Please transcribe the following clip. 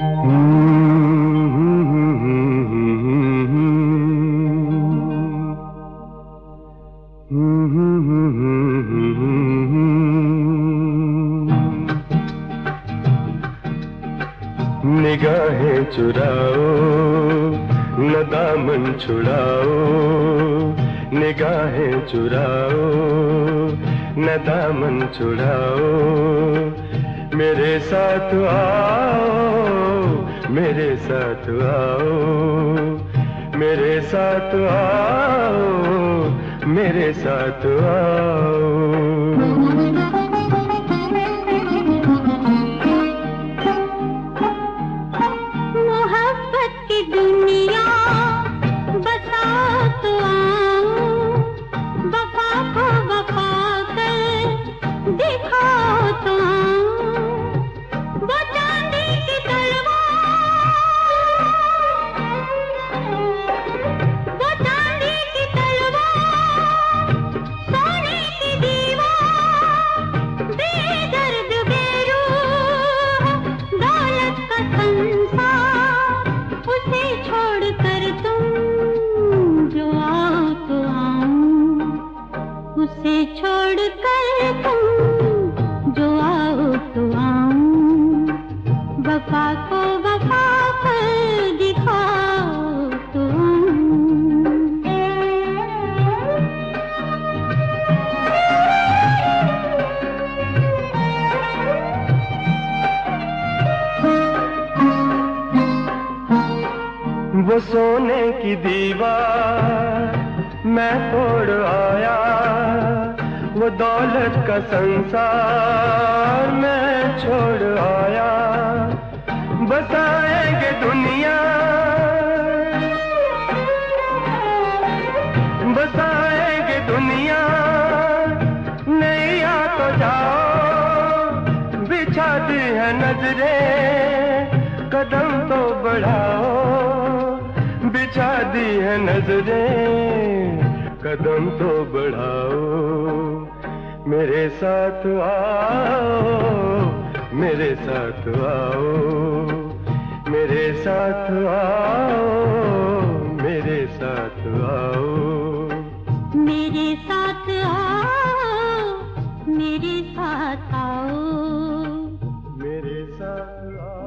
निगाहें चुराओ न दामन छुड़ाओ। निगाहें चुराओ न दामन छुड़ाओ। मेरे साथ आओ मेरे साथ आओ मेरे साथ आओ मेरे साथ आओ। छोड़ कर तुम जो आओ तो आऊँ। वफा को वफा कर दिखाओ तो वो सोने की दीवार मैं तोड़ आया वो दौलत का संसार मैं छोड़ आया। बसाएँगे दुनिया। बसाएँगे दुनिया। नहीं आ तो जाओ बिछा दी है नज़रें। कदम तो बढ़ाओ बिछा दी है नज़रें। कदम तो बढ़ाओ। मेरे साथ आओ मेरे साथ आओ मेरे साथ आओ मेरे साथ आओ। मेरे साथ आओ मेरे साथ आओ। मेरे साथ आओ।